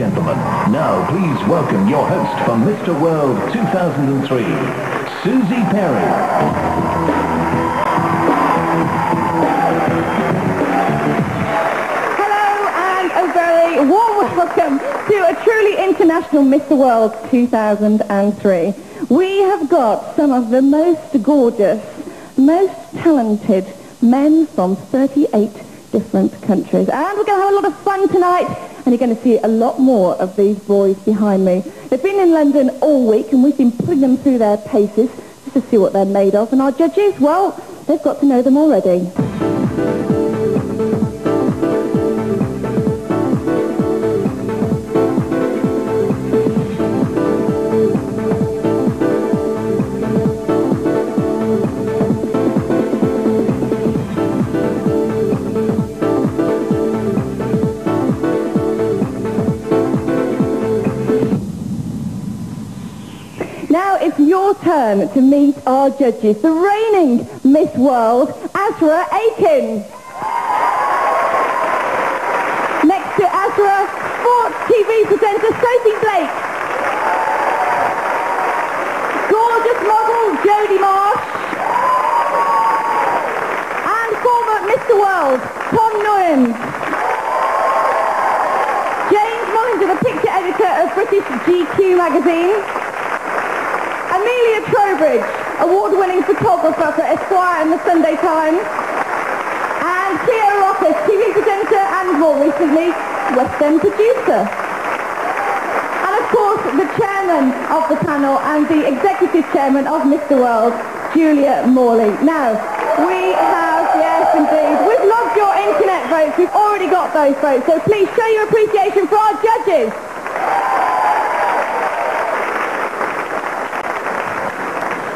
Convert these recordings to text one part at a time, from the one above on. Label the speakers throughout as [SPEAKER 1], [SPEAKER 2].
[SPEAKER 1] Gentlemen, now please welcome your host for Mr. World 2003, Susie Perry.
[SPEAKER 2] Hello and a very warm welcome to a truly international Mr. World 2003. We have got some of the most gorgeous, most talented men from 38 different countries. And we're going to have a lot of fun tonight and you're going to see a lot more of these boys behind me. They've been in London all week and we've been putting them through their paces just to see what they're made of. And our judges, well, they've got to know them already. Turn to meet our judges. The reigning Miss World, Azra Aiken. Next to Azra, sports TV presenter Sophie Blake. Gorgeous model Jodie Marsh. And former Mr. World, Tom Nuyens. James Mollinger, the picture editor of British GQ magazine. Amelia Trowbridge, award-winning photographer for Esquire and the Sunday Times. And Kia Rockers, TV presenter and more recently, West End producer. And of course, the chairman of the panel and the executive chairman of Mr. World, Julia Morley. Now, we have, yes indeed, we've loved your internet votes. We've already got those votes. So please show your appreciation for our judges.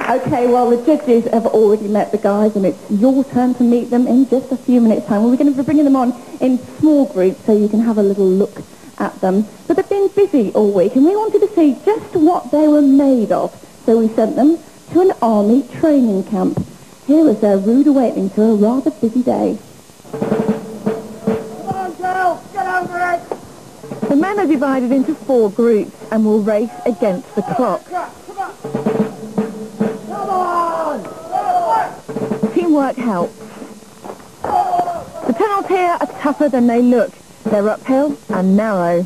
[SPEAKER 2] Okay, well, the judges have already met the guys, and it's your turn to meet them in just a few minutes' time. We're going to be bringing them on in small groups so you can have a little look at them. But they've been busy all week, and we wanted to see just what they were made of. So we sent them to an army training camp. Here was their rude awakening to a rather busy day.
[SPEAKER 3] Come on, girls, get over it.
[SPEAKER 2] The men are divided into four groups and will race against the clock.
[SPEAKER 3] Come on. Come
[SPEAKER 2] Teamwork helps. The tunnels here are tougher than they look. They're uphill and narrow.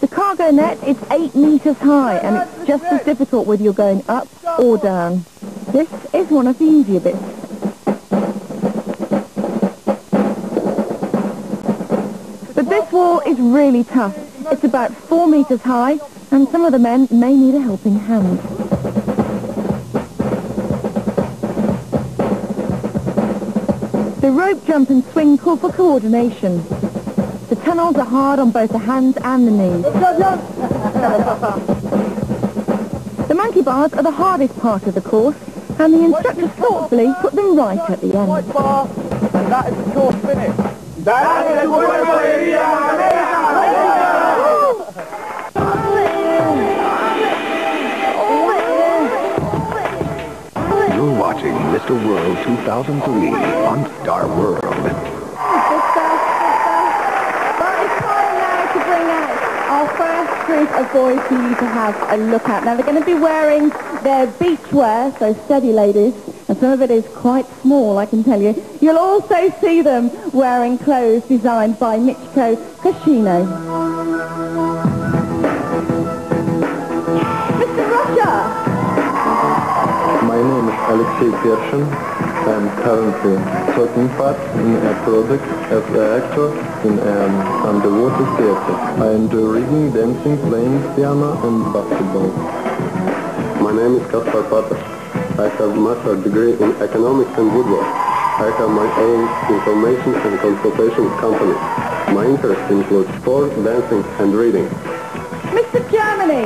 [SPEAKER 2] The cargo net is 8 metres high and it's just as difficult whether you're going up or down. This is one of the easier bits. But this wall is really tough. It's about 4 metres high and some of the men may need a helping hand. The rope jump and swing call for coordination. The tunnels are hard on both the hands and the knees. The monkey bars are the hardest part of the course, and the instructors thoughtfully put them right at the end.
[SPEAKER 3] White bar. And that is the course finish. That is
[SPEAKER 1] You're Mr. World 2003 on Star World.
[SPEAKER 2] Our first group of boys for you to have a look at. Now, they're going to be wearing their beachwear, so steady ladies, and some of it is quite small, I can tell you. You'll also see them wearing clothes designed by Michiko
[SPEAKER 4] Koshino. Alexei Pershin. I am currently taking part in a project as an actor in an um, underwater theater. I enjoy reading, dancing, playing piano and basketball. My name is Kaspar Pater. I have a master degree in economics and woodwork. I have my own information and consultation company. My interests include sport, dancing and reading.
[SPEAKER 2] Mr. Germany!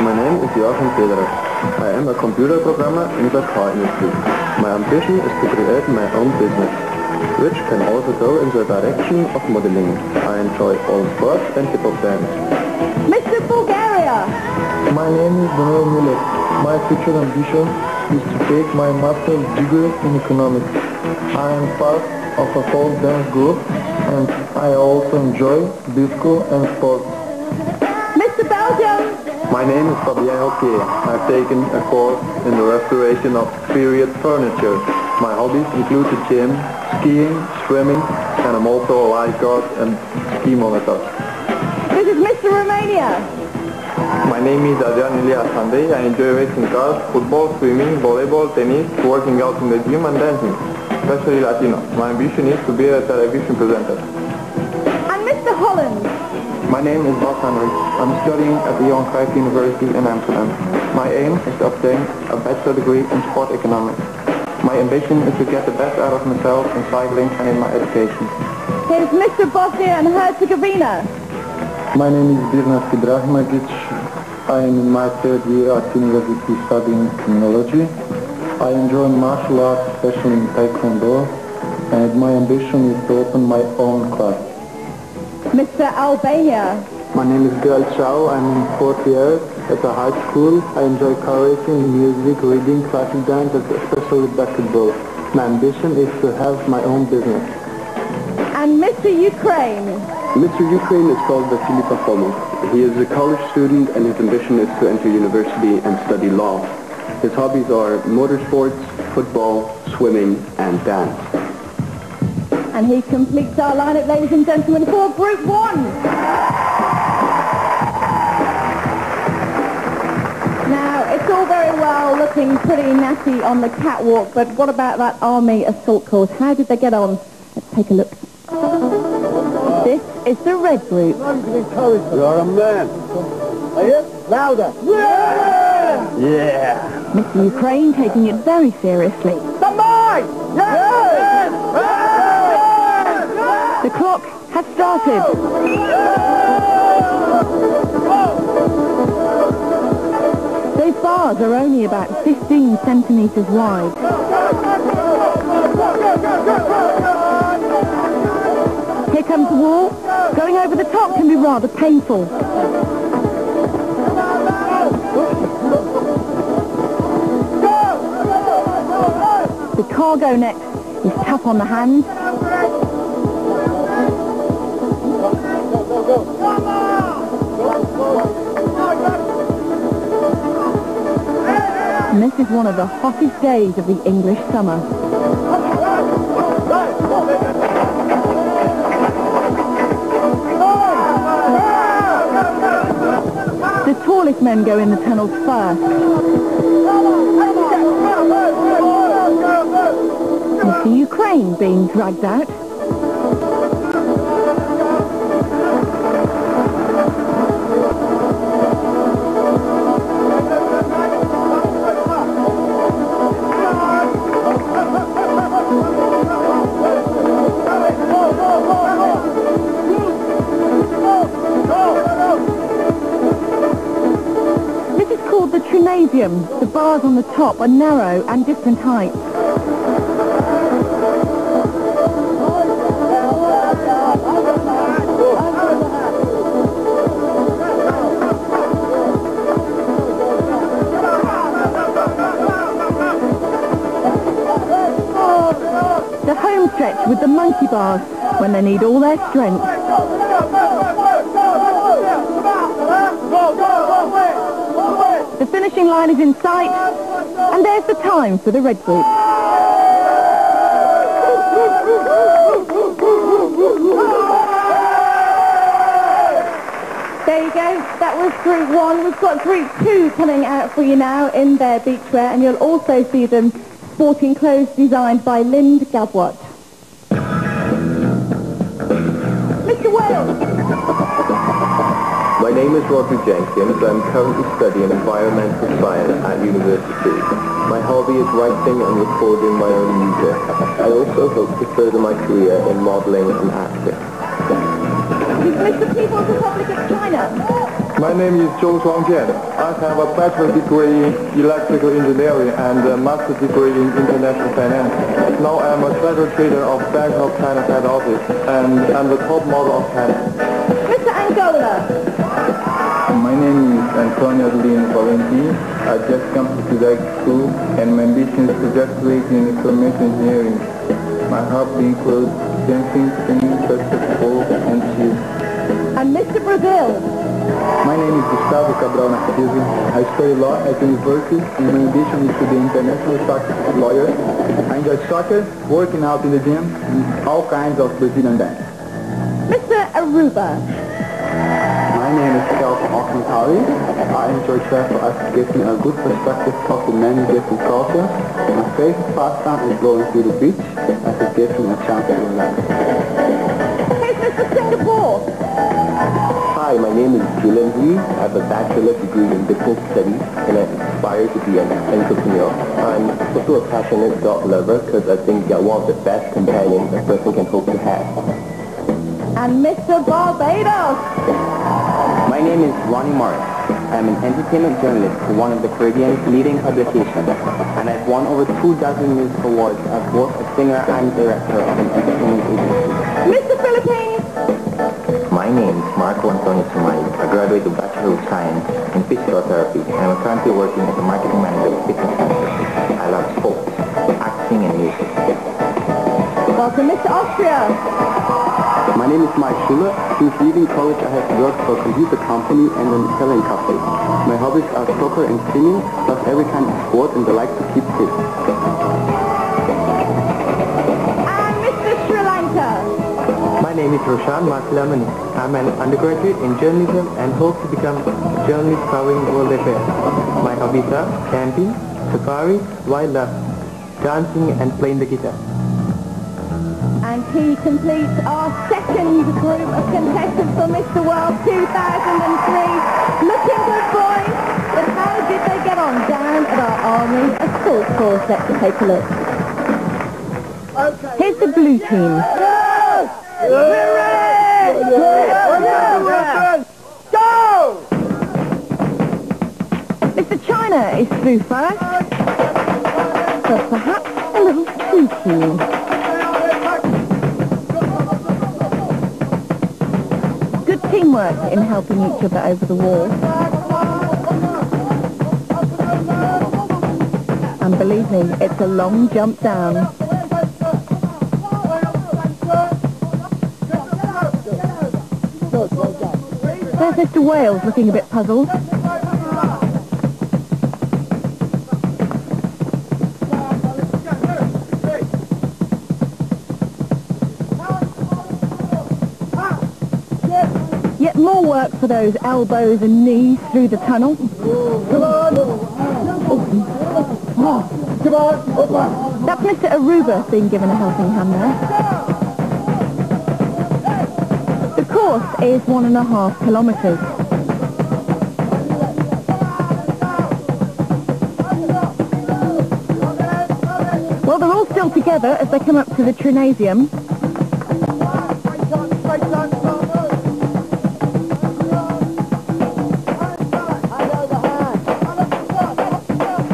[SPEAKER 4] My name is Joachim Federer. I am a computer programmer in the car industry. My ambition is to create my own business, which can also go in the direction of modeling. I enjoy all sports and hip-hop dance.
[SPEAKER 2] Mr. Bulgaria!
[SPEAKER 4] My name is Donald Miller. My future ambition is to take my master's degree in economics. I am part of a folk dance group and I also enjoy disco and sports. My name is Fabien Hoquier. I've taken a course in the restoration of period furniture. My hobbies include the gym, skiing, swimming, and I'm also a lifeguard and ski monitor.
[SPEAKER 2] This is Mr. Romania.
[SPEAKER 4] My name is Adrian Elias Sandei. I enjoy racing cars, football, swimming, volleyball, tennis, working out in the gym and dancing, especially Latino. My ambition is to be a television presenter.
[SPEAKER 2] And Mr. Holland.
[SPEAKER 4] My name is Bas Hendricks. I'm studying at the Johan Cruyff University in Amsterdam. My aim is to obtain a bachelor degree in sport economics. My ambition is to get the best out of myself in cycling and in my education.
[SPEAKER 2] Here's Mr. Bosnia and Herzegovina.
[SPEAKER 4] My name is Birnas Ibrahimovic. I am in my third year at university studying criminology. I enjoy martial arts, especially in Taekwondo, and my ambition is to open my own class.
[SPEAKER 2] Mr. Albania.
[SPEAKER 4] My name is Gael Chow. I'm in fourth year at a high school. I enjoy car racing, music, reading, classic dance, and especially basketball. My ambition is to have my own business.
[SPEAKER 2] And Mr. Ukraine.
[SPEAKER 4] Mr. Ukraine is called Vasily Pafomov. He is a college student and his ambition is to enter university and study law. His hobbies are motorsports, football, swimming, and dance.
[SPEAKER 2] And he completes our lineup, ladies and gentlemen, for Group 1. Now, it's all very well looking pretty natty on the catwalk, but what about that army assault course? How did they get on? Let's take a look. This is the red group.
[SPEAKER 3] You're a man. Are you? Louder. Yeah! Yeah!
[SPEAKER 2] Mr. Ukraine taking it very seriously.
[SPEAKER 3] The mine! Yes! Yes!
[SPEAKER 2] The clock has started. Those bars are only about 15 centimetres wide. Here comes the wall. Going over the top can be rather painful. The cargo net is tough on the hands. This is one of the hottest days of the English summer. The tallest men go in the tunnels first. Mr. Ukraine being dragged out. The bars on the top are narrow and different heights. The home stretch with the monkey bars when they need all their strength. Finishing line is in sight, and there's the time for the red group. There you go. That was group one. We've got group two coming out for you now in their beachwear, and you'll also see them sporting clothes designed by Lind Gabwat.
[SPEAKER 4] Name is Roderick Jenkins. I'm currently studying environmental science at university. My hobby is writing and recording my own music. I also hope to further my career in modeling and acting.
[SPEAKER 2] Mr. People's Republic of China.
[SPEAKER 4] My name is Zhou Shuangjian. I have a bachelor degree in electrical engineering and a master degree in international finance. Now I'm a treasury trader of Bank of China head office and I'm the top model of China.
[SPEAKER 2] Mr. Angola.
[SPEAKER 4] My name is Antonio Adelino Valenti. I just come to Quebec School and my ambition is to graduate in information engineering. My hobby includes dancing, singing, basketball, and cheese.
[SPEAKER 2] And Mr. Brazil.
[SPEAKER 4] My name is Gustavo Cabral Narciso. I study law at university and my ambition is to be an international soccer lawyer. I enjoy soccer, working out in the gym, and all kinds of Brazilian dance.
[SPEAKER 2] Mr. Aruba.
[SPEAKER 4] My name is Kelp Alcantari. I enjoy travel as it gives me a good perspective of the many different cultures. My favorite pastime is going to the beach as it gives me a chance to relax.
[SPEAKER 2] Here's Mr. Singapore.
[SPEAKER 4] Hi, my name is Julian Lee. I have a bachelor's degree in business studies and I aspire to be an entrepreneur. I'm also a passionate dog lover because I think they're one of the best companions a person can hope to have.
[SPEAKER 2] And Mr. Barbados.
[SPEAKER 5] My name is Ronnie Morris. I'm an entertainment journalist for one of the Caribbean's leading publications, and I've won over two dozen music awards as both a singer and director of an entertainment agency.
[SPEAKER 2] Mr. Philippines.
[SPEAKER 4] My name is Marco Antonio Sumay. I graduated with Bachelor of Science in Physical Therapy and I'm currently working as a marketing manager of Fitness Center. I love sports, acting and music.
[SPEAKER 2] Welcome, Mr. Austria.
[SPEAKER 4] My name is Mike Schuller. Since leaving college, I have worked for a computer company and an Italian cafe. My hobbies are soccer and singing, plus every kind of sport, and I like to keep fit.
[SPEAKER 2] And Mr. Sri Lanka.
[SPEAKER 5] My name is Roshan Matlamani. I'm an undergraduate in journalism and hope to become a journalist covering world affairs. My hobbies are camping, safari, wildlife, dancing and playing the guitar.
[SPEAKER 2] And he completes our second group of contestants for Mr. World 2003. Looking good, boys. But how did they get on down at our Army Assault Force? Let's take a look. Here's the blue team.
[SPEAKER 3] Go!
[SPEAKER 2] Mr. China is through first. But perhaps a little too keen. Teamwork in helping each other over the wall. And believe me, it's a long jump down. There's Mr. Wales looking a bit puzzled. Work for those elbows and knees through the tunnel.
[SPEAKER 3] Come on! Come on!
[SPEAKER 2] That's Mr. Aruba being given a helping hand there. The course is one and a half kilometres. Well, they're all still together as they come up to the Trinasium.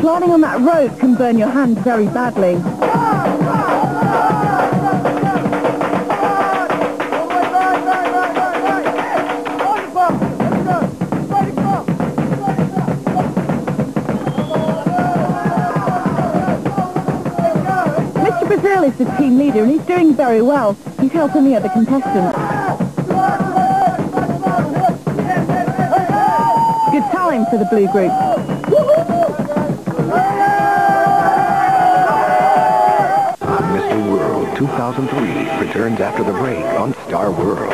[SPEAKER 2] Sliding on that rope can burn your hand very badly. Mr. Brazil is the team leader and he's doing very well. He's helping the other contestants. Good time for the blue group.
[SPEAKER 1] 2003 returns after the break on Star World.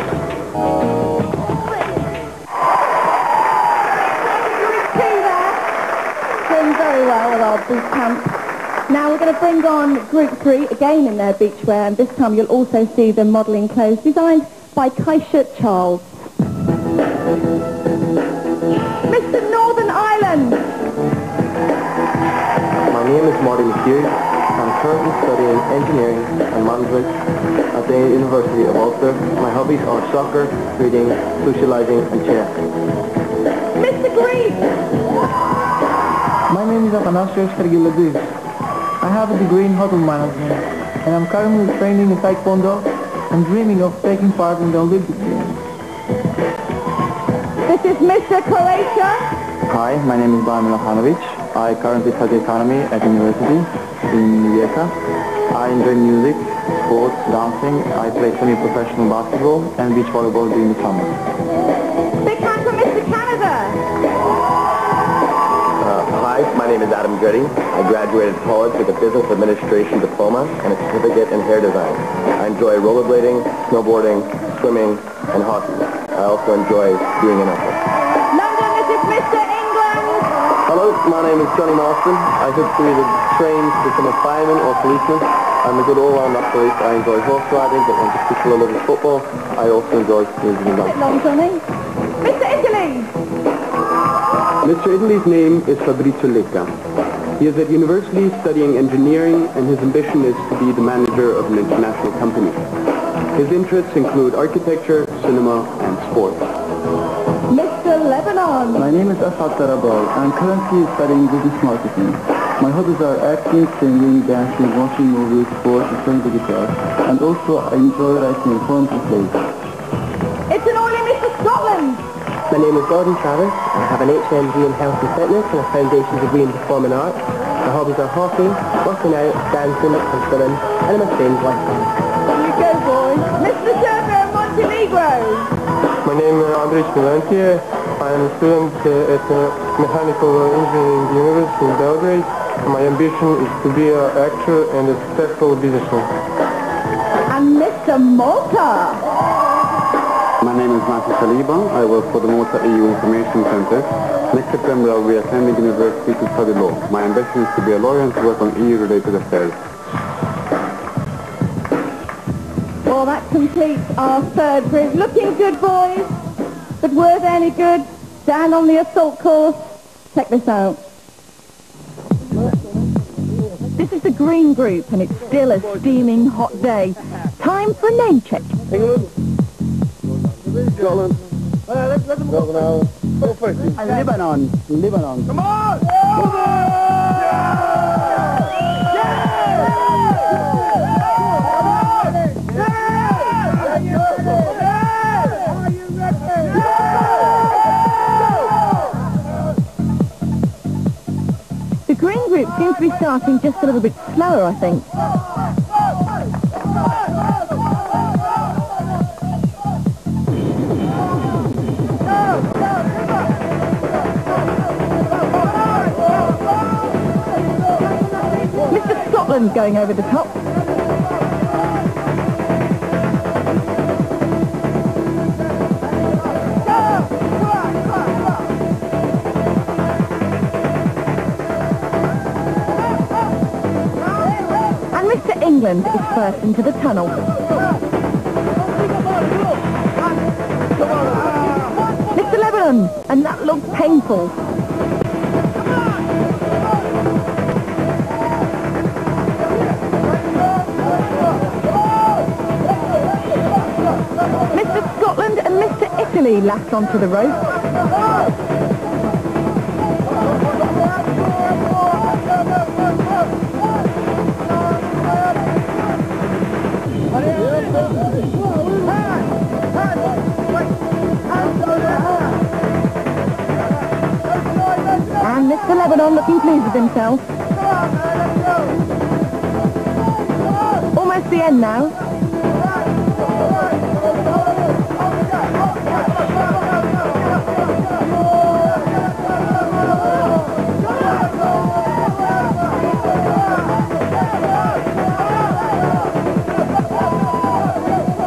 [SPEAKER 2] two there. Doing very well at our boot camp. Now we're going to bring on group three, again in their beachwear, and this time you'll also see the modelling clothes designed by Kaisha Charles. Mr. Northern Ireland.
[SPEAKER 5] My name is Martin Hughes. I'm currently studying engineering and management at the University of Ulster. My hobbies are soccer, reading, socializing and chess.
[SPEAKER 2] Mr. Green.
[SPEAKER 5] My name is Athanasios Fergiladis. I have a degree in hotel management and I'm currently training in Taekwondo and dreaming of taking part in the Olympic Games.
[SPEAKER 2] This is Mr. Croatia.
[SPEAKER 6] Hi, my name is Bamil Ohanovic. I currently study economy at university in Rijeka. I enjoy music, sports, dancing. I play semi-professional basketball and beach volleyball during the summer.
[SPEAKER 2] Big hand for Mr. Canada.
[SPEAKER 7] Uh, hi, my name is Adam Goody. I graduated college with a business administration diploma and a certificate in hair design. I enjoy rollerblading, snowboarding, swimming, and hockey. I also enjoy being an athlete. Hello, my name is Johnny Marston. I hope to either train to become a fireman or policeman. I'm a good all-round athlete. I enjoy horse riding, but in particular love football. I also enjoy music and dance.
[SPEAKER 2] Long Johnny. Mr. Italy.
[SPEAKER 8] Mr. Italy's name is Fabrizio Lecca. He is at university studying engineering and his ambition is to be the manager of an international company. His interests include architecture, cinema, and sport.
[SPEAKER 2] Mr. Lebanon.
[SPEAKER 6] My name is Asad Darabal. I'm currently studying business marketing. My hobbies are acting, singing, dancing, watching movies, sports, and playing the guitar. And also I enjoy writing poems and plays.
[SPEAKER 2] It's an only Mr. Scotland.
[SPEAKER 6] My name is Gordon Travis. I have an HND in health and fitness and a foundation degree in performing arts. My hobbies are hockey, working out, dancing, and swimming, and I'm a strange lifestyle.
[SPEAKER 2] You go, boys. Mr. Sergio Montenegro.
[SPEAKER 7] My name is Andrej Milantie. I am a student uh, at the Mechanical Engineering University in Belgrade. My ambition is to be an actor and a successful businessman.
[SPEAKER 2] And Mr. Malta.
[SPEAKER 8] My name is Matthew Saliba. I work for the Malta EU Information Center. Next September I'll be attending university to study law. My ambition is to be a lawyer and to work on EU-related affairs.
[SPEAKER 2] Well, that completes our third group. Looking good, boys. But were they any good? Down on the assault course. Check this out. This is the green group, and it's still a steaming hot day. Time for a name check. England.
[SPEAKER 7] Scotland. Go first.
[SPEAKER 8] Lebanon. Lebanon.
[SPEAKER 7] Come on!
[SPEAKER 2] The to be starting just a little bit slower, I think. Mr. Scotland going over the top. England is first into the tunnel. Mr. Lebanon, and that looks painful. Mr. Scotland and Mr. Italy latch onto the rope. Mr. Lebanon looking pleased with himself. Almost the end now.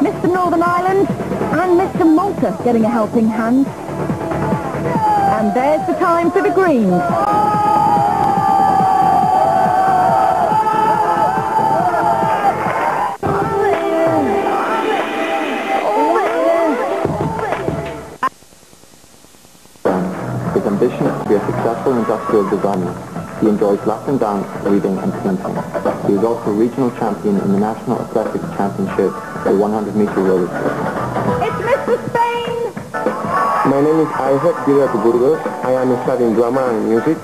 [SPEAKER 2] Mr. Northern Ireland and Mr. Malta getting a helping hand. And there's the time for the Greens.
[SPEAKER 6] His ambition is to be a successful industrial designer. He enjoys Latin dance, reading, and painting. He is also regional champion in the National Athletics Championship, the 100-meter roller.
[SPEAKER 2] It's Mr. Spain.
[SPEAKER 7] My name is Isaac Gilberto Burgos. I am studying drama and music.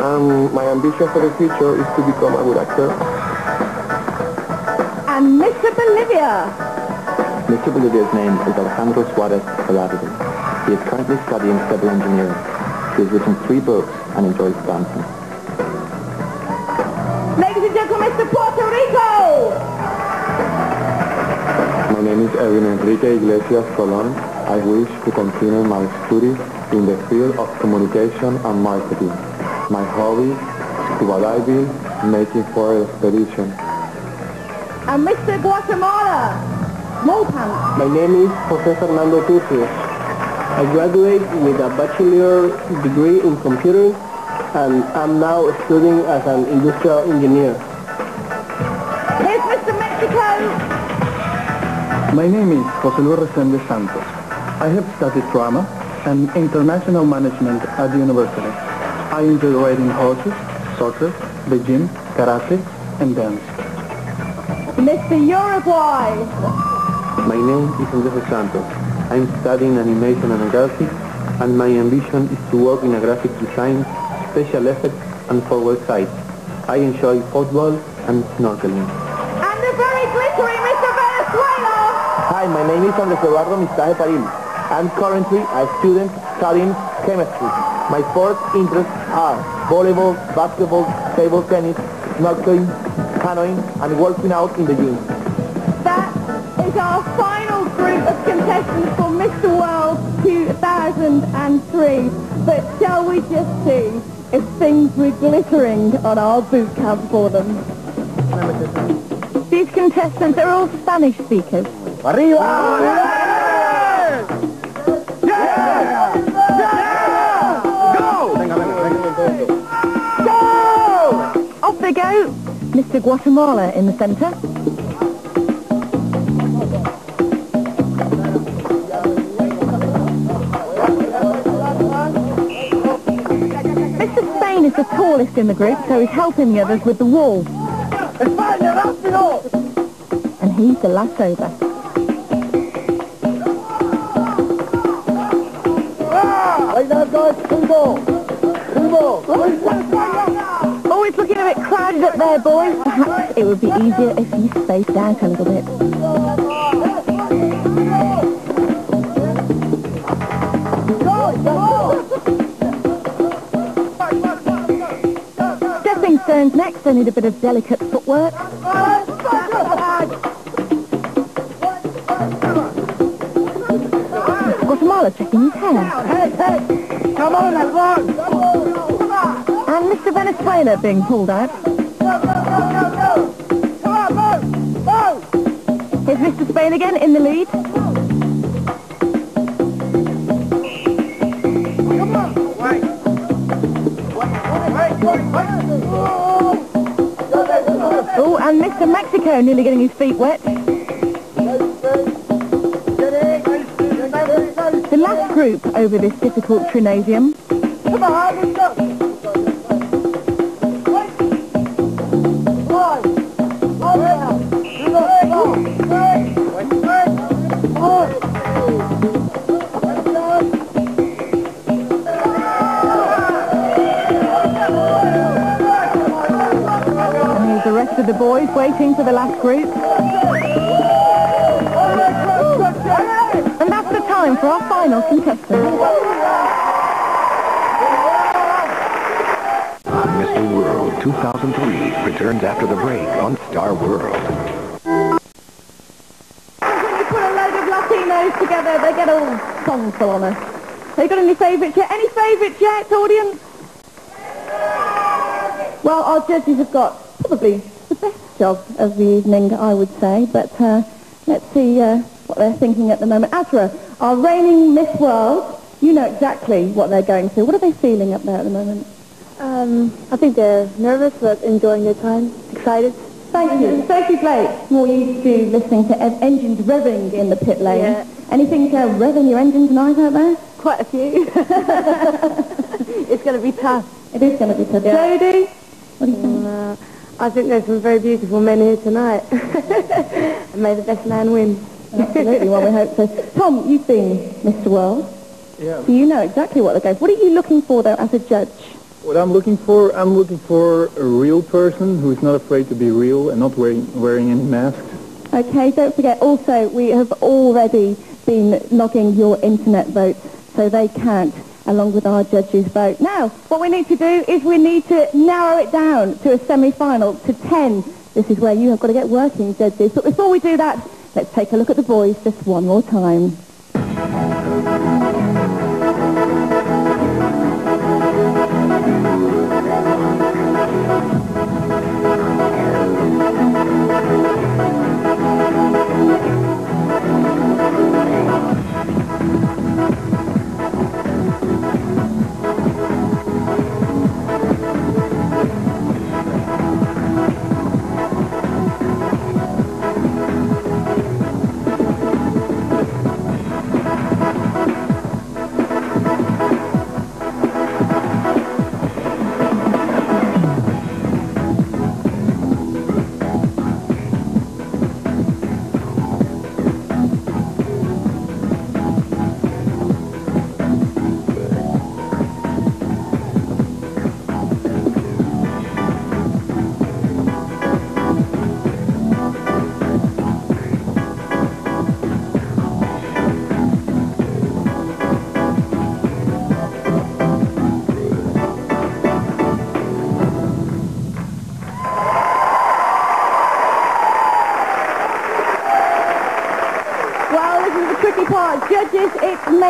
[SPEAKER 7] Um, my ambition for the future is to become a good actor.
[SPEAKER 2] And Mr. Bolivia.
[SPEAKER 6] Mr. Bolivia's name is Alejandro Suarez Ferrari.
[SPEAKER 9] He is currently studying civil engineering. He has written three books and enjoys dancing.
[SPEAKER 2] Ladies and gentlemen, Mr. Puerto Rico!
[SPEAKER 9] My name is Edwin Enrique Iglesias Colon. I wish to continue my studies in the field of communication and marketing. My hobby, scuba diving, making for expedition.
[SPEAKER 2] And Mr. Guatemala, Small Pants.
[SPEAKER 10] My name is Jose Fernando Turcios. I graduated with a bachelor degree in computing and I'm now studying as an industrial engineer.
[SPEAKER 2] Here's Mr. Mexico.
[SPEAKER 4] My name is José Luis Resende Santos. I have studied drama and international management at the university. I enjoy riding horses, soccer, the gym, karate, and dance.
[SPEAKER 2] Mr. Uruguay.
[SPEAKER 5] My name is Andres Santos. I'm studying animation and graphics, and my ambition is to work in a graphic design, special effects, and for websites. I enjoy football and snorkeling.
[SPEAKER 2] And the very glittery Mr. Venezuela.
[SPEAKER 10] Hi, my name is Andres Eduardo Mistaje Paril. I'm currently a student studying chemistry. My sports interests are volleyball, basketball, table tennis, snorkeling, canoeing, and working out in the gym.
[SPEAKER 2] That is our final group of contestants for Mr. World 2003. But shall we just see if things were glittering on our boot camp for them? These contestants are all Spanish speakers. Off they. Mr. Guatemala in the centre. Mr. Spain is the tallest in the group, so he's helping the others with the wall. And he's the last over. Oh, it's up there, boys. Perhaps it would be easier if you spaced out a little bit. Stepping stones next, they need a bit of delicate footwork. Guatemala checking his hair. And Mr. Venezuela being pulled out. Mr. Spain again in the lead. Oh, and Mr. Mexico nearly getting his feet wet. The last group over this difficult trinasium. And waiting for the last group. And that's the time for our final contestant.
[SPEAKER 1] Mr. World 2003 returns after the break on Star World.
[SPEAKER 2] When you put a load of Latinos together, they get all songful on us. Have you got any favourites yet? Any favourites yet, audience? Well, our judges have got probably the best job of the evening, I would say. But uh, let's see uh, what they're thinking at the moment. Azra, our reigning Miss World, you know exactly what they're going through. What are they feeling up there at the moment?
[SPEAKER 11] Um, I think they're nervous but enjoying their time, excited.
[SPEAKER 2] Thank you. Sophie Blake, more used to listening to engines revving in the pit lane.
[SPEAKER 11] Yeah.
[SPEAKER 2] Anything to rev in your engine tonight out there?
[SPEAKER 11] Quite a few. it's going to be tough.
[SPEAKER 2] It is going to be tough.
[SPEAKER 11] Yeah.
[SPEAKER 2] Jodie, what do you think?
[SPEAKER 11] I think there's some very beautiful men here tonight. and may the best man win.
[SPEAKER 2] Absolutely, well, we hope so. Tom, you've been Mr. World,
[SPEAKER 4] Yeah.
[SPEAKER 2] so you know exactly what they go for. What are you looking for, though, as a judge?
[SPEAKER 4] What I'm looking for, I'm looking for a real person who is not afraid to be real and not wearing, wearing any masks.
[SPEAKER 2] Okay, don't forget, also, we have already been logging your internet votes. so they count along with our judges' vote. Now, what we need to do is we need to narrow it down to a semi-final, to 10. This is where you have got to get working, judges. But before we do that, let's take a look at the boys just one more time.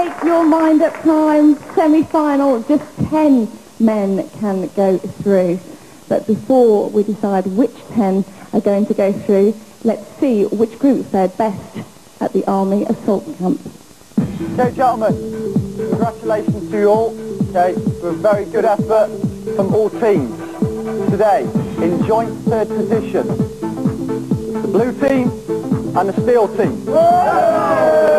[SPEAKER 2] Make your mind up time. Semi-final, just 10 men can go through. But before we decide which 10 are going to go through, let's see which group fared best at the Army Assault Camp.
[SPEAKER 12] Okay, gentlemen, congratulations to you all. Okay, for a very good effort from all teams. Today, in joint third position, the blue team and the steel team.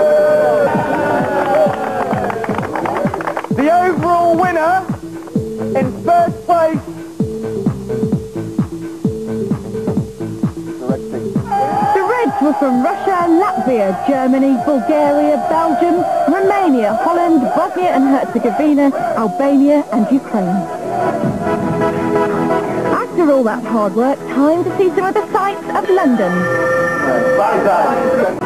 [SPEAKER 2] From Russia, Latvia, Germany, Bulgaria, Belgium, Romania, Holland, Bosnia and Herzegovina, Albania and Ukraine. After all that hard work, time to see some of the sights of London.
[SPEAKER 12] Bye, guys.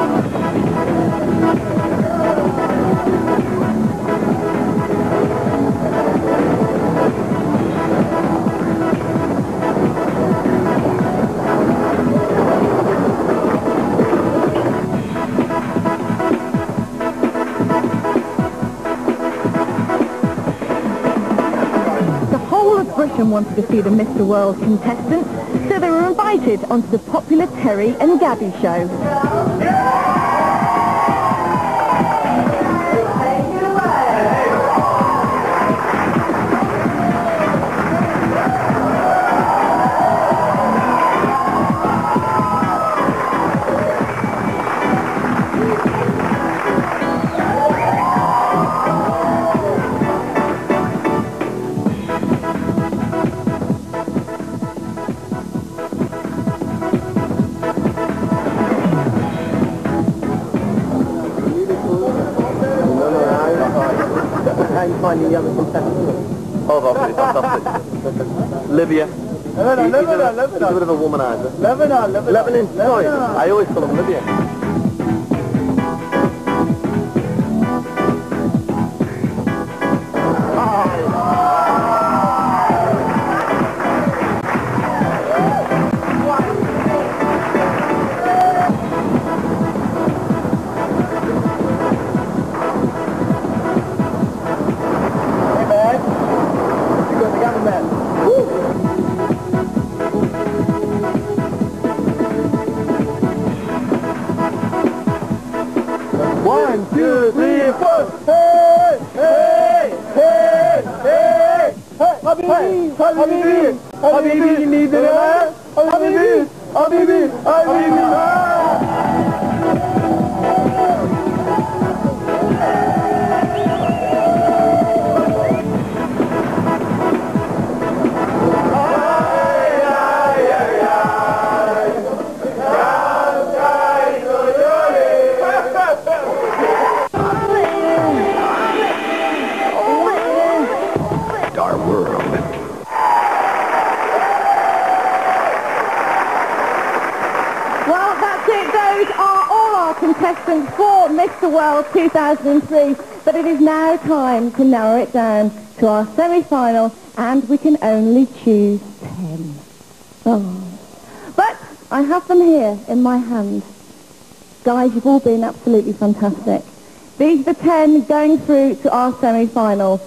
[SPEAKER 2] Wanted to see the Mr. World contestants, so they were invited onto the popular Terry and Gaby show.
[SPEAKER 12] Fantastic. Libya.
[SPEAKER 7] Lebanon,
[SPEAKER 12] a-
[SPEAKER 7] Lebanon,
[SPEAKER 12] He's a
[SPEAKER 7] Lebanon.
[SPEAKER 12] bit of a womanizer.
[SPEAKER 7] Lebanon, Lebanon.
[SPEAKER 12] Lebanon, sorry. I always call him Libya.
[SPEAKER 2] To narrow it down to our semi-final, and we can only choose 10. Oh. But I have them here in my hand. Guys, you've all been absolutely fantastic. These are the 10 going through to our semi-final.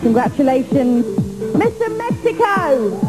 [SPEAKER 2] Congratulations, Mr. Mexico!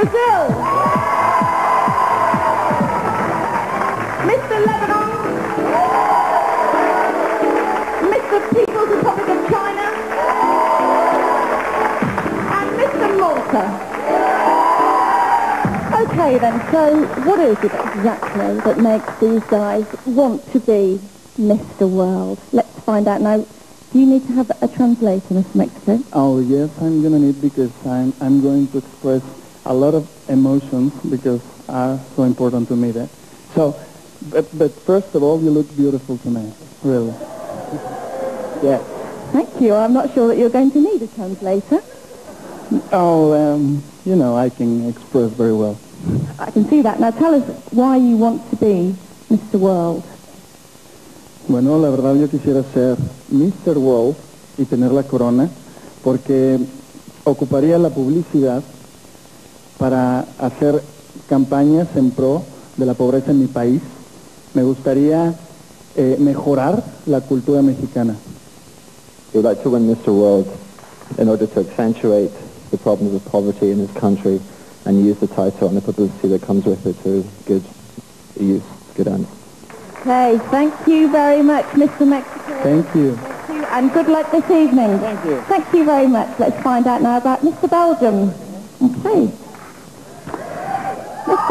[SPEAKER 2] Brazil. Mr. Lebanon. Mr. People's Republic of China. And Mr. Malta. Okay then, so what is it exactly that makes these guys want to be Mr. World? Let's find out now. Do you need to have a translator, Mr. Mexico?
[SPEAKER 13] Oh yes, I'm gonna need because I'm I'm going to express a lot of emotions because are so important to me. There. So, but but first of all, you look beautiful tonight, really. Yeah.
[SPEAKER 2] Thank you. I'm not sure that you're going to need a translator.
[SPEAKER 13] Oh, um, you know, I can express very well.
[SPEAKER 2] I can see that. Now tell us why you want to be Mr. World.
[SPEAKER 13] Bueno, la verdad yo quisiera ser Mr. World y tener la corona porque ocuparía la publicidad para hacer campañas en pro de la pobreza en mi país. Me gustaría eh, mejorar la cultura mexicana.
[SPEAKER 4] He would like to win Mr. World in order to accentuate the problems of poverty in his country and use the title and the publicity that comes with it to good use, good end.
[SPEAKER 2] Okay, thank you very much, Mr. Mexico.
[SPEAKER 13] Thank you.
[SPEAKER 2] Thank you, and good luck this evening.
[SPEAKER 13] Thank you.
[SPEAKER 2] Thank you very much. Let's find out now about Mr. Belgium. Okay.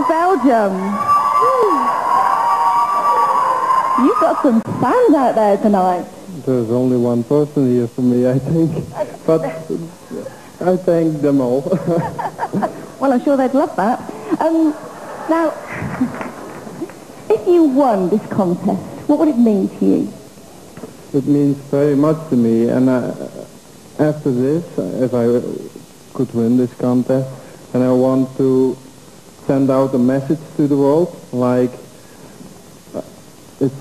[SPEAKER 2] Belgium. You've got some fans out there tonight.
[SPEAKER 13] There's only one person here for me, I think. But I thank them all.
[SPEAKER 2] Well, I'm sure they'd love that. Um, now, if you won this contest, what would it mean to you?
[SPEAKER 13] It means very much to me, and uh, after this, if I could win this contest, and I want to send out a message to the world, like uh, it's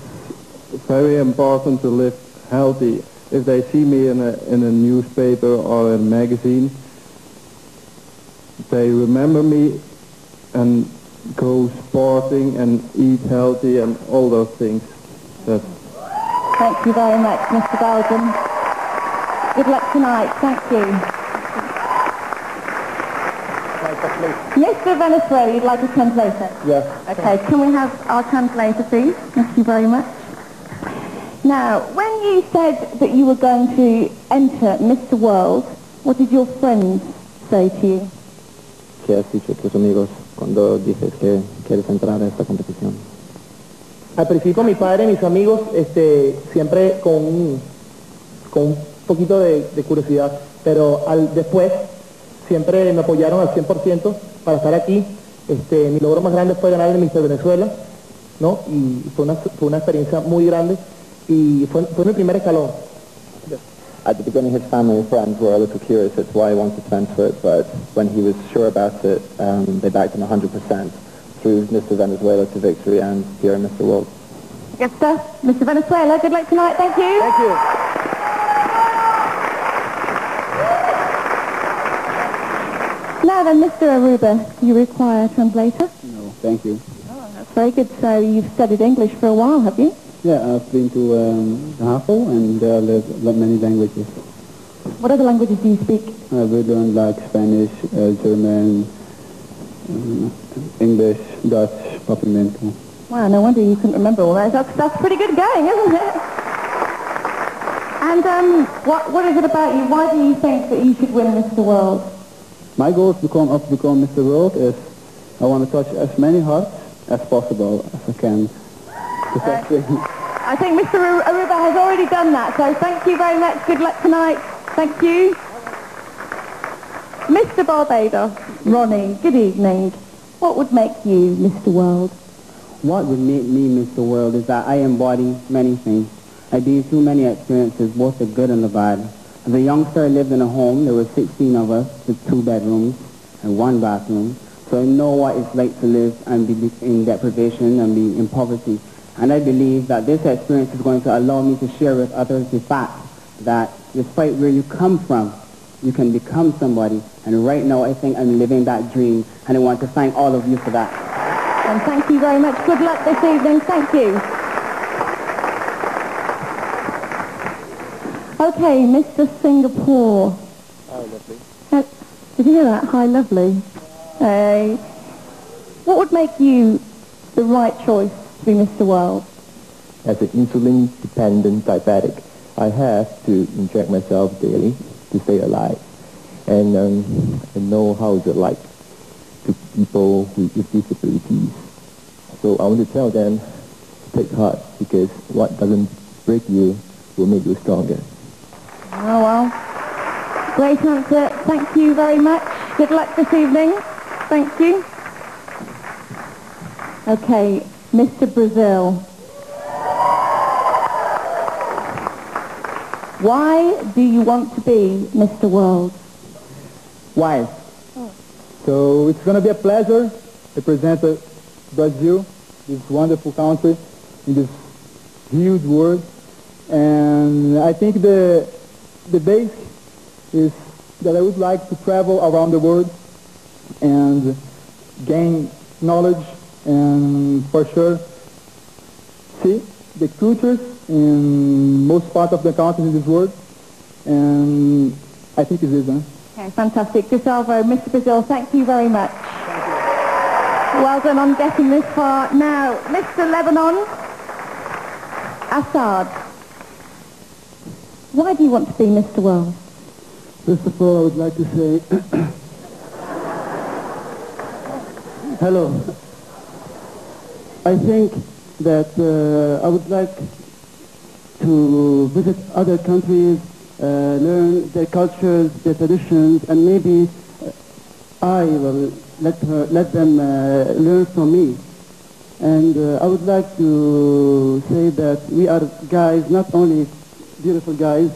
[SPEAKER 13] very important to live healthy if they see me in a, in a newspaper or a magazine, they remember me and go sporting and eat healthy and all those things. That
[SPEAKER 2] Thank you very much, Mr. Belden. Good luck tonight. Thank you. Mr. Venezuela, you'd like a translator?
[SPEAKER 14] Yes.
[SPEAKER 2] Okay, can we have our translator, please? Thank you very much. Now, when you said that you were going to enter Mr. World, what did your friends say to you?
[SPEAKER 15] ¿Qué has dicho tus amigos cuando dices que quieres entrar a esta competición?
[SPEAKER 14] Al principio mi padre y mis amigos, este, siempre con con un poquito de, de curiosidad, pero al, después siempre me apoyaron al 100% para estar aquí. Este, mi logro más grande fue ganar el Mister Venezuela, ¿no? Y fue una, fue una experiencia muy grande y fue, fue mi primer escalón.
[SPEAKER 15] At the beginning, his family and friends were a little curious as to why he wanted to enter it, but when he was sure about it, um, they backed him 100% through Mr. Venezuela to victory and here in Mr. World.
[SPEAKER 2] Good stuff. Mr. Venezuela, good luck tonight. Thank you.
[SPEAKER 14] Thank you.
[SPEAKER 2] Now then, Mr. Aruba, you require a translator?
[SPEAKER 13] no, thank you.
[SPEAKER 2] Oh, that's very good. So you've studied English for a while, have you?
[SPEAKER 13] Yeah, I've been to um, and there are le- many languages.
[SPEAKER 2] What other languages do you speak?
[SPEAKER 13] Uh, we learned like Spanish, uh, German, um, English, Dutch, Papiamento.
[SPEAKER 2] Wow, no wonder you couldn't remember all that. That's, that's pretty good going, isn't it? And um, what, what is it about you? Why do you think that you should win Mr. World?
[SPEAKER 13] My goal to become, of become Mr. World is I want to touch as many hearts as possible as I can.
[SPEAKER 2] I think Mr. Aruba has already done that, so thank you very much. Good luck tonight. Thank you. Mr. Barbados, Ronnie, good evening. What would make you Mr. World?
[SPEAKER 16] What would make me Mr. World is that I embody many things. I've been through many experiences, both the good and the bad. A youngster, I lived in a home. There were 16 of us with two bedrooms and one bathroom. So I know what it's like to live and be in deprivation and be in poverty. And I believe that this experience is going to allow me to share with others the fact that despite where you come from, you can become somebody. And right now, I think I'm living that dream. And I want to thank all of you for that.
[SPEAKER 2] And thank you very much. Good luck this evening. Thank you. Okay, Mr. Singapore.
[SPEAKER 15] Hi, lovely.
[SPEAKER 2] Uh, did you hear that? Hi, lovely. Hey. What would make you the right choice to be Mr. World?
[SPEAKER 15] As an insulin-dependent diabetic, I have to inject myself daily to stay alive. And um, I know how it's like to people with, with disabilities. So I want to tell them, to take heart, because what doesn't break you will make you stronger.
[SPEAKER 2] Oh, well. Great answer. Thank you very much. Good luck this evening. Thank you. Okay, Mr. Brazil. Why do you want to be Mr. World?
[SPEAKER 14] Why? Oh. So it's going to be a pleasure to present Brazil, this wonderful country, in this huge world. And I think the, the base is that I would like to travel around the world and gain knowledge and for sure see the cultures in most part of the countries in this world. And I think it is, huh?
[SPEAKER 2] Okay, fantastic. Gustavo, Mr. Brazil, thank you very much. Well done on getting this far. Now, Mr. Lebanon, Assad. Why do you want to be Mr. World?
[SPEAKER 13] First of all, I would like to say hello. I think that uh, I would like to visit other countries, uh, learn their cultures, their traditions, and maybe uh, I will let her, let them uh, learn from me. And uh, I would like to say that we are guys, not only beautiful guys.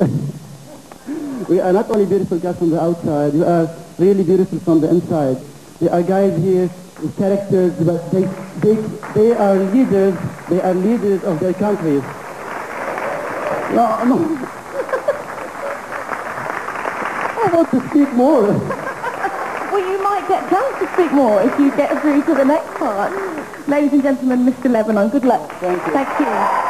[SPEAKER 13] we are not only beautiful guys from the outside, we are really beautiful from the inside. There are guys here with characters, but they, they, they are leaders, they are leaders of their countries. No, no. I want to speak more.
[SPEAKER 2] Well, you might get chance to speak more if you get through to the next part. Ladies and gentlemen, Mr. Lebanon, good luck.
[SPEAKER 13] Thank you.
[SPEAKER 2] Thank you.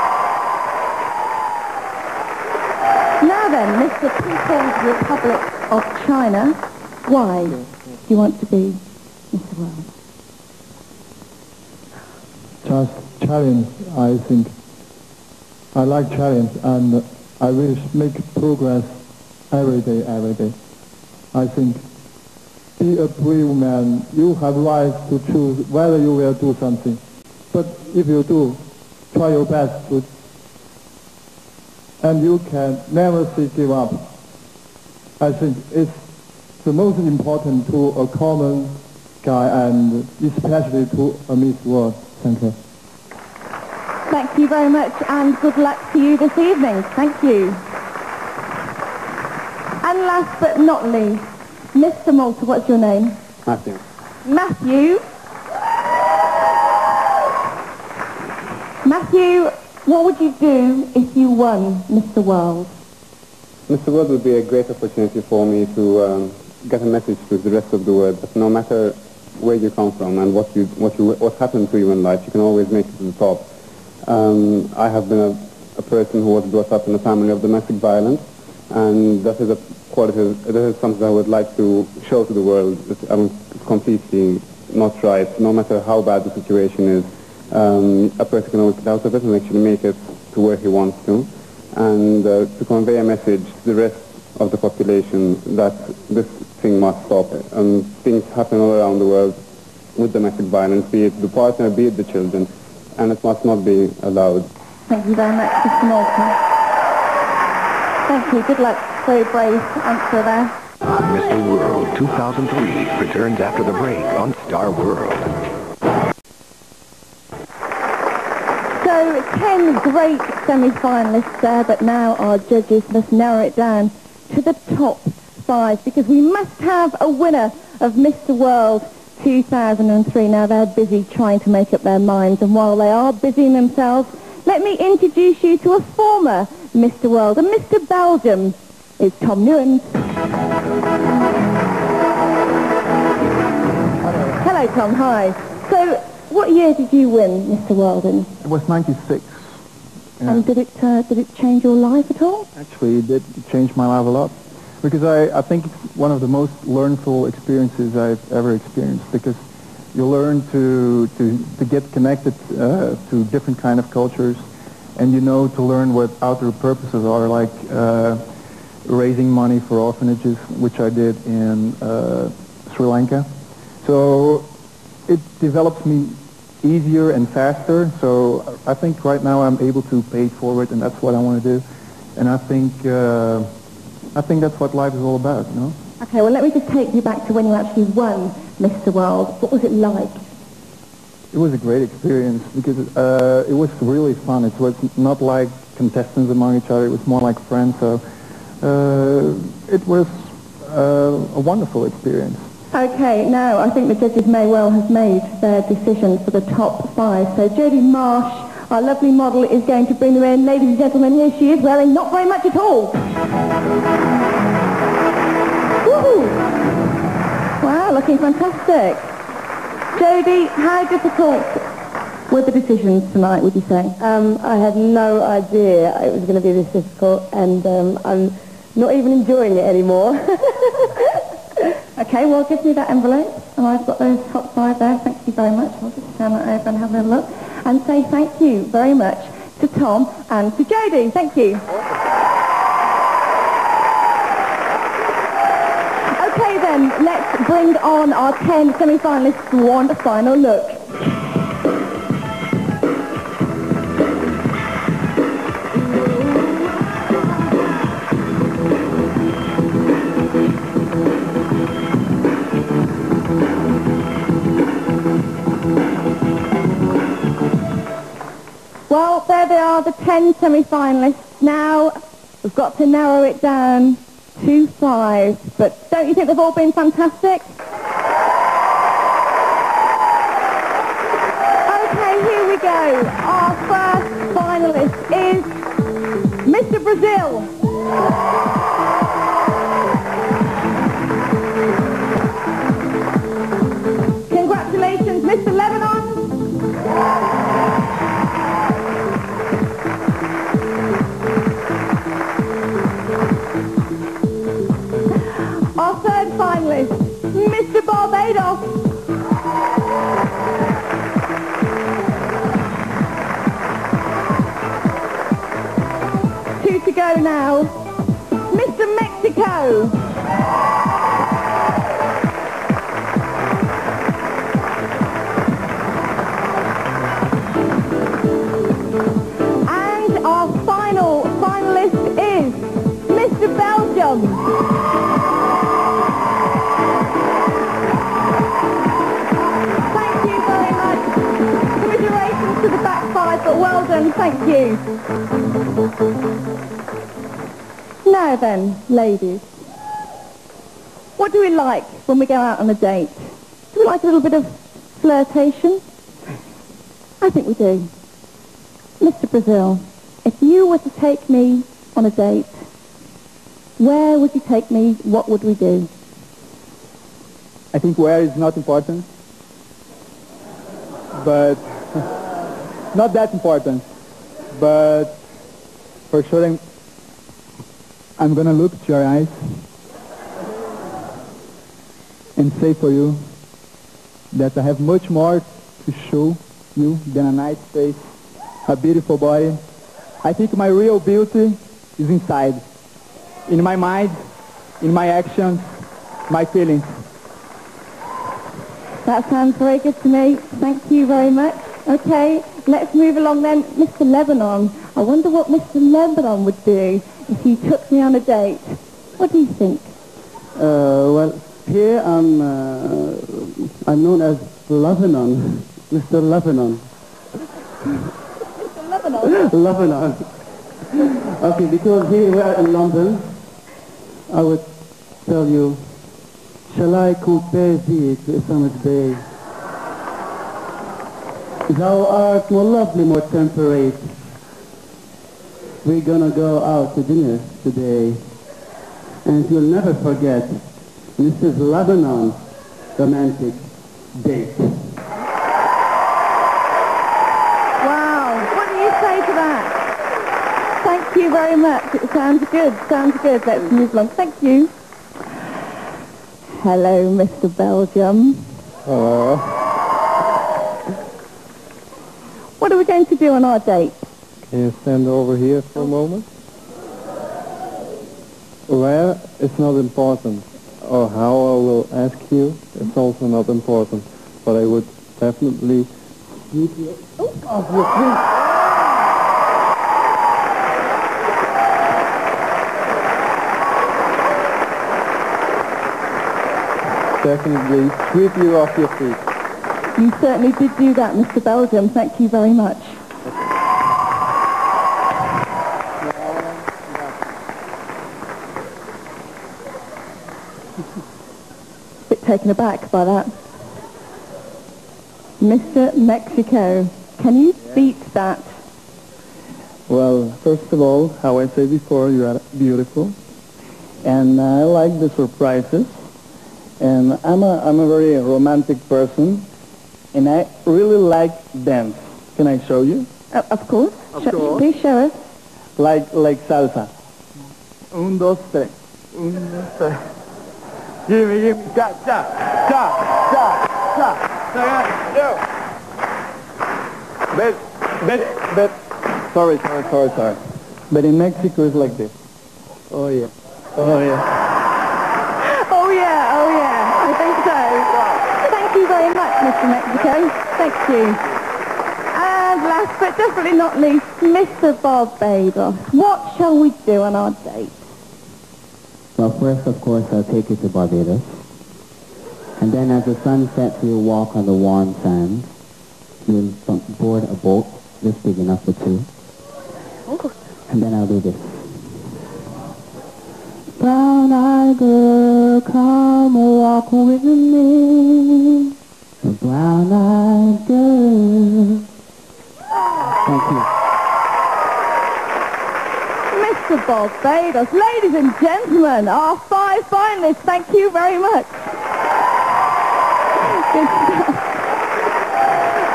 [SPEAKER 2] Mr. People's Republic of China, why do you want to be Mr. World?
[SPEAKER 4] Just challenge, I think. I like challenge and I will make progress every day, every day. I think be a brave man. You have right to choose whether you will do something. But if you do, try your best to, and you can never say give up. I think it's the most important to a common guy and especially to a Miss World. Thank you.
[SPEAKER 2] Thank you very much and good luck to you this evening. Thank you. And last but not least, Mr. Malta, what's your name?
[SPEAKER 3] Matthew.
[SPEAKER 2] Matthew. Matthew, what would you do if you won Mr. World?
[SPEAKER 3] Mr. World would be a great opportunity for me to um, get a message to the rest of the world that no matter where you come from and what you what you what happened to you in life, you can always make it to the top. Um, I have been a, a person who was brought up in a family of domestic violence, and that is a quality that is something I would like to show to the world that I'm completely not right. No matter how bad the situation is, um, a person can always get out of it and actually make it to where he wants to and uh, to convey a message to the rest of the population that this thing must stop. And things happen all around the world with domestic violence, be it the partner, be it the children, and it must not be allowed.
[SPEAKER 2] Thank you very much, Mr. Malta. Thank you. Good luck. Very brave answer there.
[SPEAKER 1] Mr. World 2003 returns after the break on Star World.
[SPEAKER 2] 10 great semi-finalists there, but now our judges must narrow it down to the top five because we must have a winner of Mr. World 2003. Now, they're busy trying to make up their minds, and while they are busying themselves, let me introduce you to a former Mr. World, and Mr. Belgium is Tom Nuyens. Hello, Tom. Hi. So, what year did you win Mr. World in?
[SPEAKER 13] It was 96. Yeah.
[SPEAKER 2] And did it uh, did it change your life at all?
[SPEAKER 13] Actually, it did change my life a lot. Because I, I think it's one of the most learnful experiences I've ever experienced because you learn to, to, to get connected uh, to different kind of cultures and you know to learn what outer purposes are like uh, raising money for orphanages, which I did in uh, Sri Lanka. So it develops me easier and faster. So I think right now I'm able to pay for it forward, and that's what I want to do. And I think uh, I think that's what life is all about, you know.
[SPEAKER 2] Okay, well let me just take you back to when you actually won Mr. World. What was it like?
[SPEAKER 13] It was a great experience because uh, it was really fun. It was not like contestants among each other. It was more like friends. So uh, it was uh, a wonderful experience.
[SPEAKER 2] Okay, now I think the judges may well have made their decision for the top five. So Jodie Marsh, our lovely model, is going to bring them in. Ladies and gentlemen, here she is wearing not very much at all. Wow, looking fantastic. Jodie, how difficult were the decisions tonight, would you say?
[SPEAKER 11] Um, I had no idea it was going to be this difficult, and um, I'm not even enjoying it anymore.
[SPEAKER 2] Okay, well, give me that envelope. Oh, I've got those top five there. Thank you very much. I'll just turn that over and have a look and say thank you very much to Tom and to Jodie. Thank you. Okay then, let's bring on our 10 semi-finalists for one final look. Well, there they are, the 10 semi-finalists. Now, we've got to narrow it down to five. But don't you think they've all been fantastic? Okay, here we go. Our first finalist is Mr. Mr. Brazil. Now. Mr. Mexico. And our final finalist is Mr. Belgium. Thank you very much. Commiserations to the back five, but well done, thank you. Then, ladies, what do we like when we go out on a date? Do we like a little bit of flirtation? I think we do. Mr. Brazil, if you were to take me on a date, where would you take me? What would we do?
[SPEAKER 13] I think where is not important, but not that important. But for sure, I'm gonna look to your eyes and say for you that I have much more to show you than a nice face, a beautiful body. I think my real beauty is inside, in my mind, in my actions, my feelings.
[SPEAKER 2] That sounds very good to me. Thank you very much. Okay, let's move along then. Mr. Lebanon. I wonder what Mr. Lebanon would do he took me on a date. What do you think?
[SPEAKER 16] Uh, well, here I'm, uh, I'm known as Lebanon, Mr. Lebanon.
[SPEAKER 2] Mr. Lebanon.
[SPEAKER 16] Lebanon. Okay, because here we are in London, I would tell you, shall I compare thee to a summer's day? Thou art more lovely, more temperate. We're gonna go out to dinner today, and you'll never forget Mrs. Lebanon romantic date.
[SPEAKER 2] Wow. What do you say to that? Thank you very much. It sounds good. Sounds good. Let's move along. Thank you. Hello, Mr. Belgium.
[SPEAKER 4] Hello.
[SPEAKER 2] What are we going to do on our date?
[SPEAKER 4] Can you stand over here for a moment? Where is not important, or how I will ask you is also not important, but I would definitely keep you off your feet. Definitely sweep you off your feet.
[SPEAKER 2] You certainly did do that, Mr. Belgium. Thank you very much. Taken aback by that. Mr. Mexico, can you beat that?
[SPEAKER 13] Well, first of all, how I said before, you are beautiful, and I like the surprises, and I'm a I'm a very romantic person, and I really like dance. Can I show you?
[SPEAKER 2] Uh, of course.
[SPEAKER 13] Of
[SPEAKER 2] Sho-
[SPEAKER 13] course.
[SPEAKER 2] Please show us.
[SPEAKER 13] Like like salsa. Un, dos, tres. Un, dos, tres. Give me, cha, cha, cha, cha, cha. Yo. But, but, but, sorry, sorry, sorry, sorry. But in Mexico it's like this. Oh yeah. Oh yeah.
[SPEAKER 2] Oh yeah, oh yeah, I think so. Thank you very much, Mr. Mexico. Thank you. And last but definitely not least, Mr. Barbados. What shall we do on our date?
[SPEAKER 16] First, of course, I'll take you to Barbados. And then as the sun sets, we'll walk on the warm sand. We'll board a boat just big enough for two. And then I'll do this. Brown-eyed girl, come walk with me. Brown-eyed girl. Thank you.
[SPEAKER 2] Mr. Barbados. Ladies and gentlemen, our five finalists, thank you very much.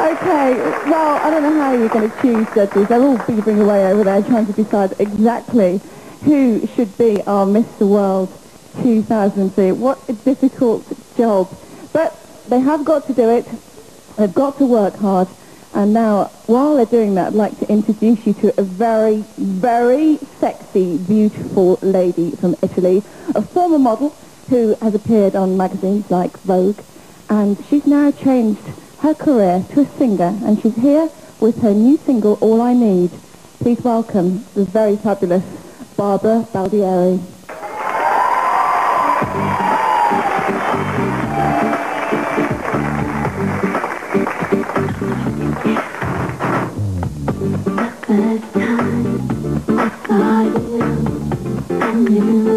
[SPEAKER 2] Okay, well, I don't know how you're going to choose judges. They're all beavering away over there trying to decide exactly who should be our Mr. World 2003. What a difficult job. But they have got to do it. They've got to work hard. And now, while they're doing that, I'd like to introduce you to a very, very sexy, beautiful lady from Italy, a former model who has appeared on magazines like Vogue. And she's now changed her career to a singer. And she's here with her new single, All I Need. Please welcome the very fabulous Barbara Baldieri.
[SPEAKER 17] Time I saw you, I knew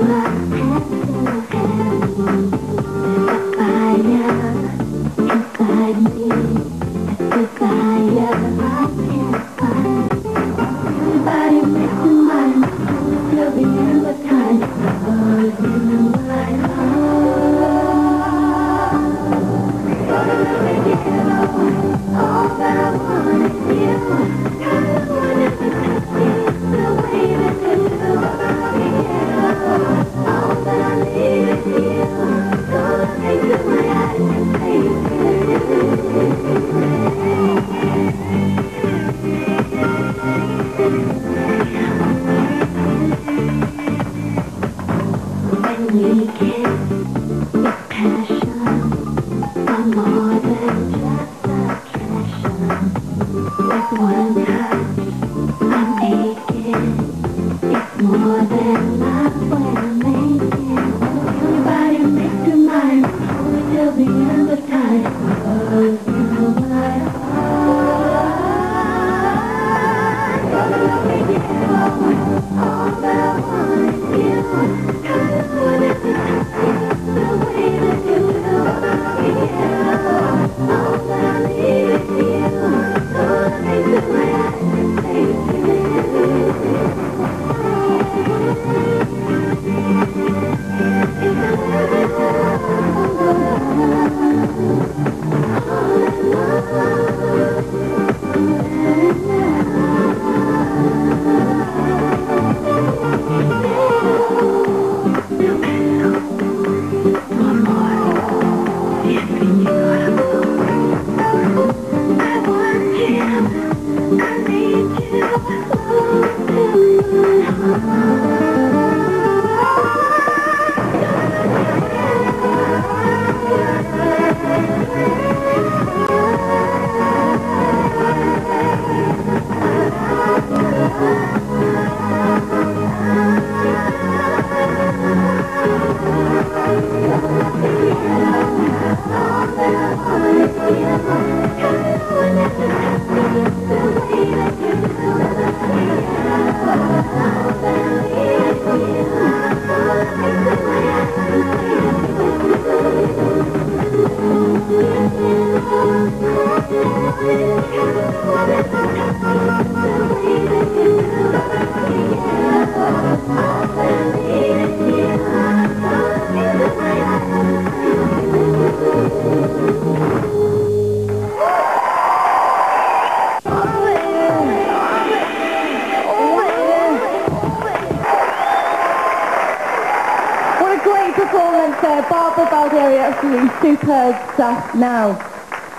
[SPEAKER 2] Now,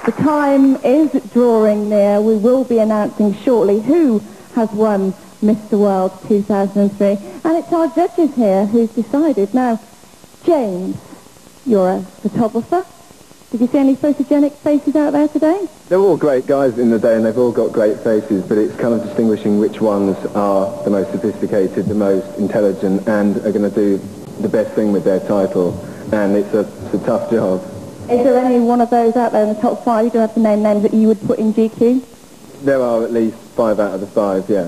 [SPEAKER 2] the time is drawing near. We will be announcing shortly who has won Mr. World 2003. And it's our judges here who's decided. Now, James, you're a photographer. Did you see any photogenic faces out there today?
[SPEAKER 4] They're all great guys in the day and they've all got great faces, but it's kind of distinguishing which ones are the most sophisticated, the most intelligent, and are going to do the best thing with their title. And it's a, it's a tough job.
[SPEAKER 2] Is there any one of those out there in the top five, you don't have to name names, that you would put in GQ?
[SPEAKER 4] There are at least five out of the five, yeah.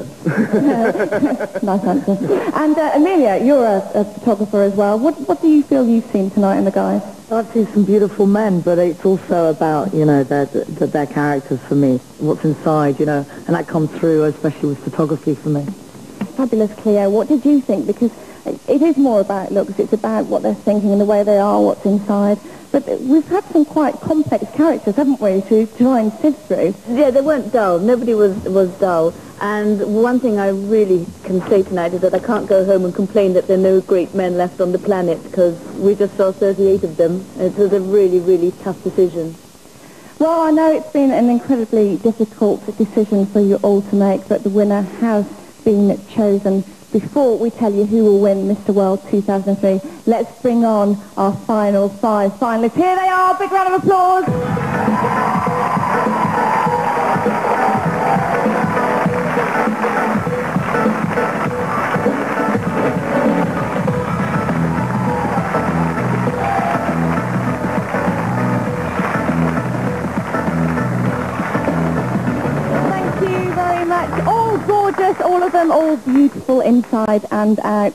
[SPEAKER 2] nice answer. And uh, Amelia, you're a, a photographer as well. What, what do you feel you've seen tonight in the guys?
[SPEAKER 18] I've seen some beautiful men, but it's also about, you know, their, their, their characters for me, what's inside, you know, and that comes through, especially with photography for me.
[SPEAKER 2] fabulous Cleo. What did you think? Because it is more about looks. It's about what they're thinking and the way they are, what's inside. But we've had some quite complex characters, haven't we, to try and sift through?
[SPEAKER 18] Yeah, they weren't dull. Nobody was was dull. And one thing I really can say tonight is that I can't go home and complain that there are no great men left on the planet because we just saw 38 of them. It was a really, really tough decision.
[SPEAKER 2] Well, I know it's been an incredibly difficult decision for you all to make, but the winner has been chosen. Before we tell you who will win Mr. World 2003, let's bring on our final five finalists. Here they are. Big round of applause. Much. All gorgeous, all of them, all beautiful inside and out.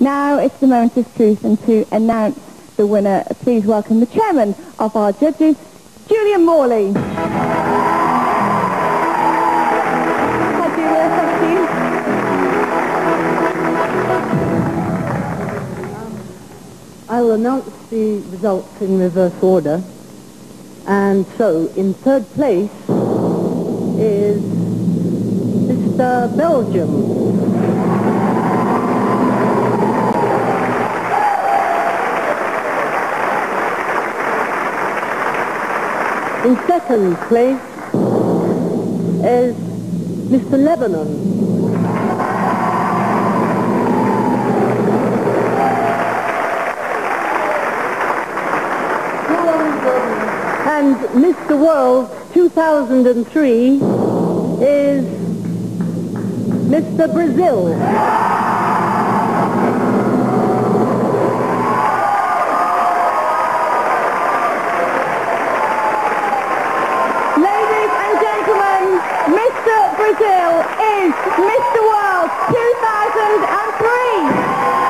[SPEAKER 2] Now it's the moment of truth and to announce the winner, please welcome the chairman of our judges, Julia Morley.
[SPEAKER 18] I'll announce the results in reverse order. And so, in third place is Mr. Belgium. In second place is Mr. Lebanon. And Mr. World 2003 is Mr. Brazil. Ladies and gentlemen, Mr. Brazil is Mr. World 2003.